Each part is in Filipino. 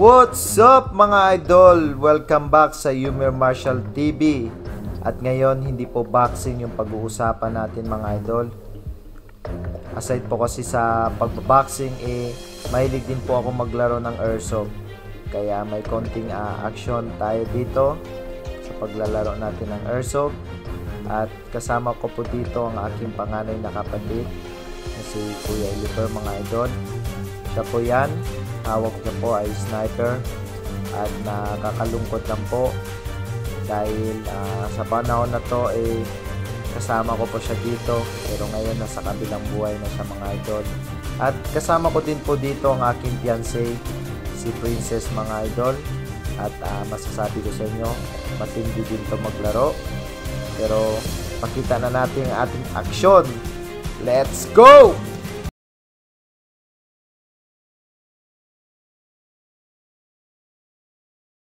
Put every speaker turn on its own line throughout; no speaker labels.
What's up mga idol? Welcome back sa Yumer Marshall TV. At ngayon, hindi po boxing yung pag-uusapan natin mga idol. Aside po kasi sa pagbaboxing, eh, mahilig din po ako maglaro ng airsoft. Kaya may konting ah, action tayo dito sa paglalaro natin ng airsoft. At kasama ko po dito ang aking panganay na kapatid na si Kuya Eliper mga idol. Siya po yan. Hawak niya po ay sniper. At nakakalungkot lang po dahil ah, sa panahon na to eh kasama ko po siya dito pero ngayon nasa kabilang buhay na siya mga idol. At kasama ko din po dito ang aking fiancé si Princess mga idol. At ah, masasabi ko sa inyo, matindi din to maglaro. Pero pakita na natin ang ating aksyon. Let's go!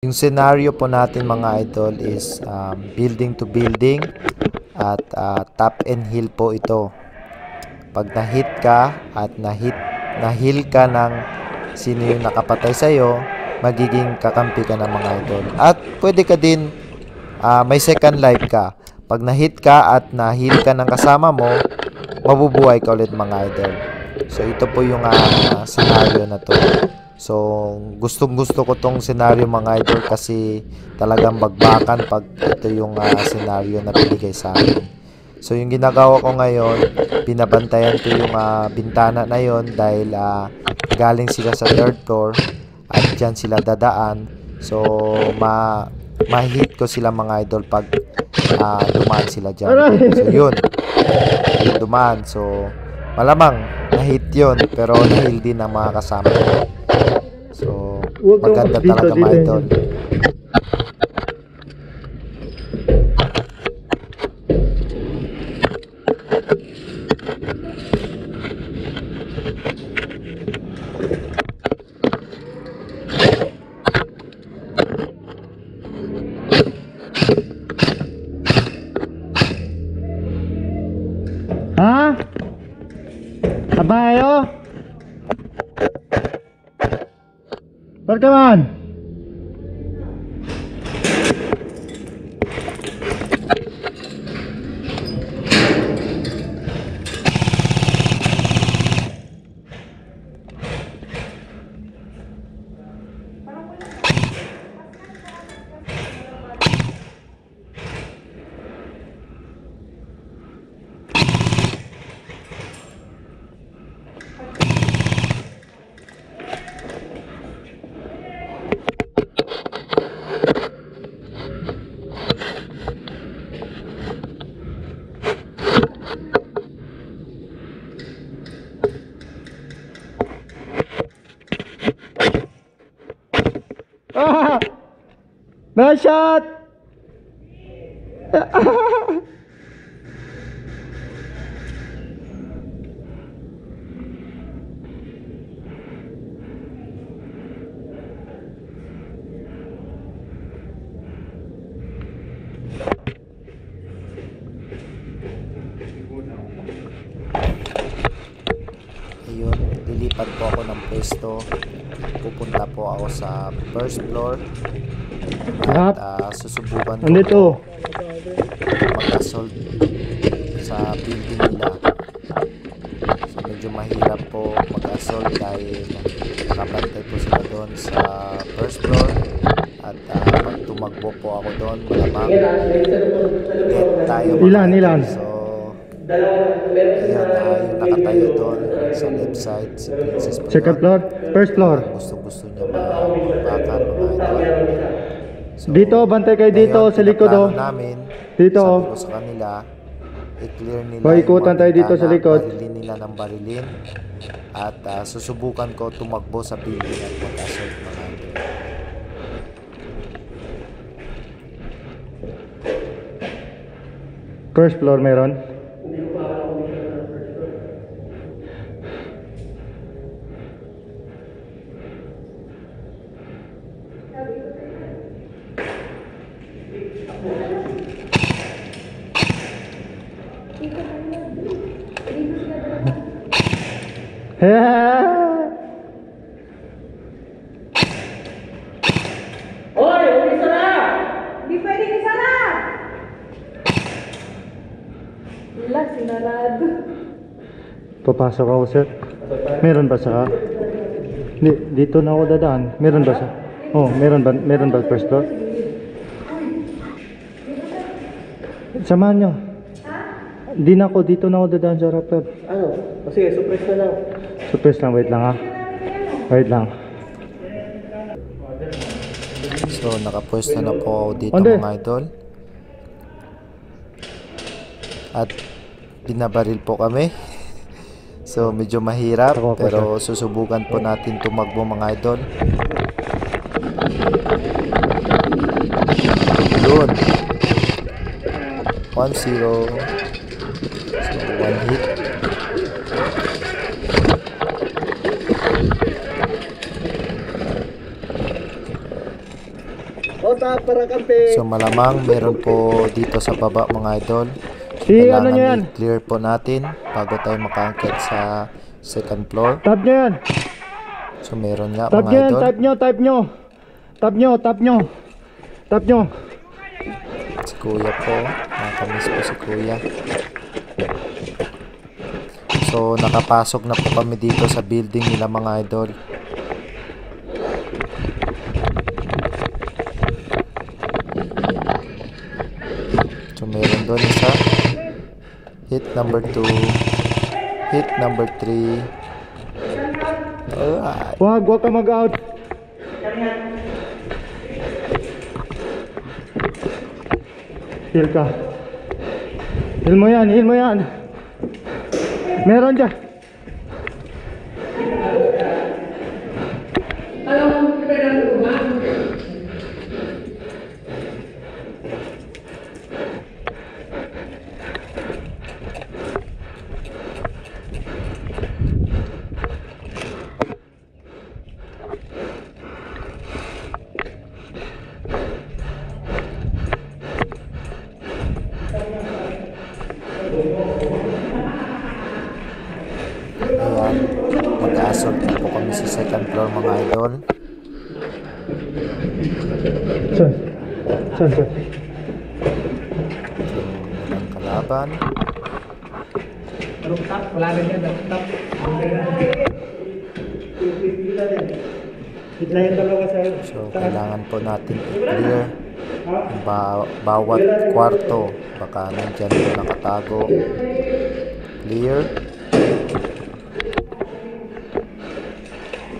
Yung scenario po natin mga idol is um, building to building at uh, top and hill po ito. Pag na-hit ka at na-hit, na-heal ka ng sino yung nakapatay sa'yo, magiging kakampi ka ng mga idol. At pwede ka din, ah, may second life ka. Pag na-hit ka at na-heal ka ng kasama mo, mabubuhay ka ulit mga idol. So ito po yung ah, scenario na to. So gustong gusto ko tong scenario mga idol kasi talagang bagbakan pag ito yung ah, scenario na binigay sa akin. So yung ginagawa ko ngayon, binabantayan ko yung ah, bintana na yon dahil ah, galing sila sa third floor at dyan sila dadaan. So ma ma-hit ko sila mga idol pag ah, dumaan sila dyan. So yun, yung dumaan. So malamang na-hit yun pero na-heal din ang mga kasama ko.
Huwag kang
maganda
dito,
talaga mga
dito. Ha? Kabayo?
Berteman. Meshach pwesto. Pupunta po ako sa first floor. At ah, susubukan ko
Andito.
mag-assault sa building nila. So medyo mahirap po mag-assault dahil nakabantay po sila doon sa first floor. At ah, pag tumagbo po ako doon, malamang dead tayo.
Ilan, ilan?
So, Yung nakatayo doon sa left side, si Princess po
Second floor? First floor?
Gusto gusto niya mga idol. So,
Dito, bantay kayo dito sa likod oh.
namin,
Dito,
sabi
oh.
ko sa kanila, i-clear nila
Paikutan
yung
tayo dito sa likod.
Barilin nila ng barilin. At ah, susubukan ko tumakbo sa building at mag-assault mga idol.
First floor meron?
Hoy, umisa na! Hindi pwedeng isa na! Wala, sinarado.
Papasok ako, sir. Meron ba sa Di, dito na ako dadaan. Meron ba sa? Oh, meron ba? Meron ba first floor? Samahan nyo. Hindi na ako, dito na ako dadaan sa rapper.
Ano? O sige, surprise na lang.
Surprise lang, wait lang ha. Wait lang.
So, nakapwesto na po ako dito
Ande.
mga idol. At binabaril po kami. So, medyo mahirap
Ako po,
pero susubukan po natin tumakbo mga idol. Yun. 1-0. One hit. So, malamang meron po dito sa baba mga idol.
Si
Kailangan
ano nyo yan?
i-clear po natin bago tayo makaangkit sa second floor.
Tap nyo yan.
So meron nga
Tap
mga
nyo yan,
idol.
tap nyo, tap nyo. Tap nyo, tap nyo. Tap nyo.
Si kuya po. Nakamiss po si kuya. So nakapasok na po kami dito sa building nila mga idol. So meron doon isa. Hit number 2. Hit number 3. Alright.
Wag, wag ka mag-out. Heal ka. Heal mo yan, heal mo yan. Meron dyan.
Mag-assault na po kami sa second floor mga idol.
Saan? Saan, saan?
Walang kalaban.
Rooftop, wala rin yan. Rooftop.
So, kailangan po natin i-clear ba- bawat kwarto. Baka nandyan po nakatago. Clear.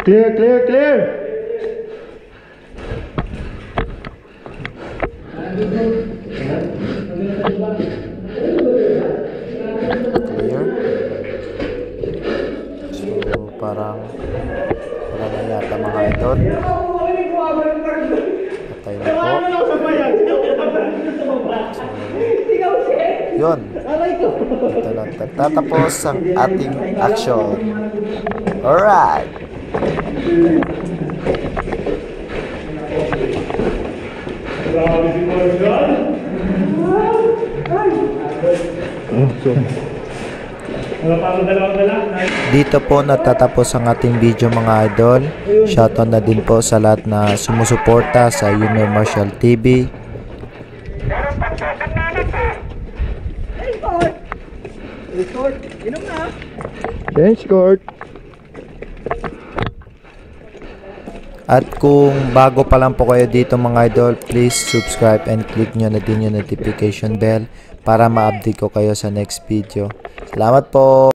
Clear, clear, clear.
Clear. So, parang wala na yata mga idol. Patay na po. Yun. Ito na tatapos ang ating action. Alright.
Oh, so.
Dito po natatapos ang ating video mga idol. Shoutout na din po sa lahat na sumusuporta sa Junior Martial TV.
Change court.
At kung bago pa lang po kayo dito mga idol, please subscribe and click nyo na din yung notification bell para ma-update ko kayo sa next video. Salamat po!